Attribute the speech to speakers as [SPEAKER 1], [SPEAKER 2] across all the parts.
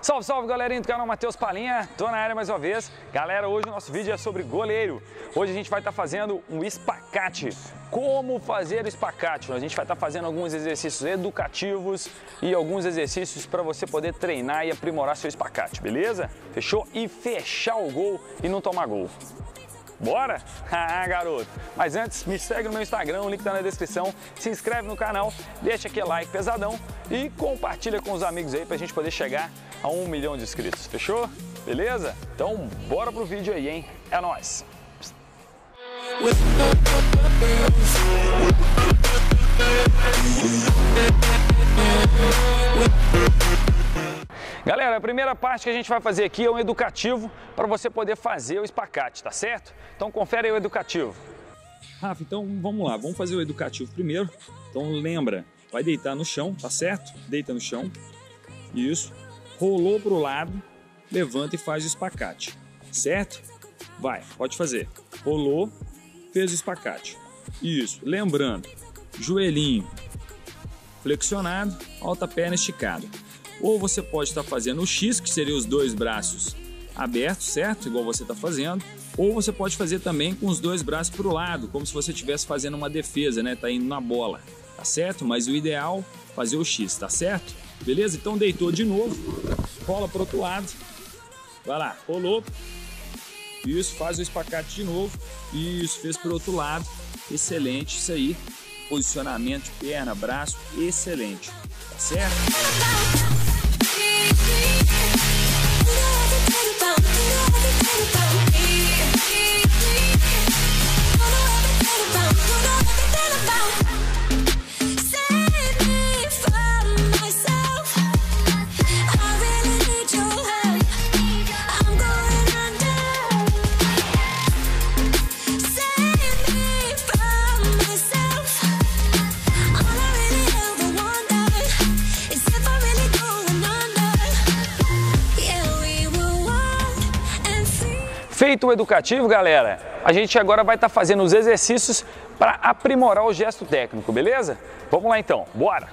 [SPEAKER 1] Salve, salve galerinha do canal Matheus Palinha, tô na área mais uma vez. Galera, hoje o nosso vídeo é sobre goleiro. Hoje a gente vai estar tá fazendo um espacate. Como fazer o espacate? A gente vai estar tá fazendo alguns exercícios educativos e alguns exercícios para você poder treinar e aprimorar seu espacate, beleza? Fechou? E fechar o gol e não tomar gol. Bora? Ah, garoto! Mas antes, me segue no meu Instagram, o link tá na descrição. Se inscreve no canal, deixa aquele like pesadão e compartilha com os amigos aí pra gente poder chegar a um milhão de inscritos. Fechou? Beleza? Então, bora pro vídeo aí, hein? É nóis! A primeira parte que a gente vai fazer aqui é um educativo para você poder fazer o espacate, tá certo? Então confere aí o educativo.
[SPEAKER 2] Rafa, então vamos lá, vamos fazer o educativo primeiro. Então lembra, vai deitar no chão, tá certo? Deita no chão. Isso. Rolou para o lado, levanta e faz o espacate, certo? Vai, pode fazer. Rolou, fez o espacate. Isso. Lembrando, joelhinho flexionado, alta perna esticada. Ou você pode estar fazendo o X, que seria os dois braços abertos, certo? Igual você está fazendo. Ou você pode fazer também com os dois braços para o lado, como se você estivesse fazendo uma defesa, né? Tá indo na bola, tá certo? Mas o ideal fazer o X, tá certo? Beleza? Então deitou de novo, rola para outro lado. Vai lá, rolou. Isso, faz o espacate de novo. Isso, fez para o outro lado. Excelente, isso aí. Posicionamento de perna, braço, excelente. Tá certo?
[SPEAKER 1] Feito o educativo, galera, a gente agora vai estar tá fazendo os exercícios para aprimorar o gesto técnico, beleza? Vamos lá então, bora!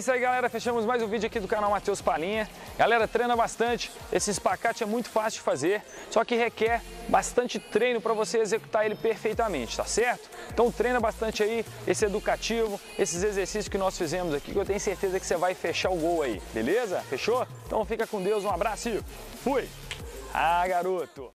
[SPEAKER 1] Isso aí, galera. Fechamos mais um vídeo aqui do canal Matheus Palinha. Galera, treina bastante. Esse espacate é muito fácil de fazer, só que requer bastante treino para você executar ele perfeitamente, tá certo? Então treina bastante aí esse educativo, esses exercícios que nós fizemos aqui, que eu tenho certeza que você vai fechar o gol aí, beleza? Fechou? Então fica com Deus, um abraço e fui! Ah, garoto!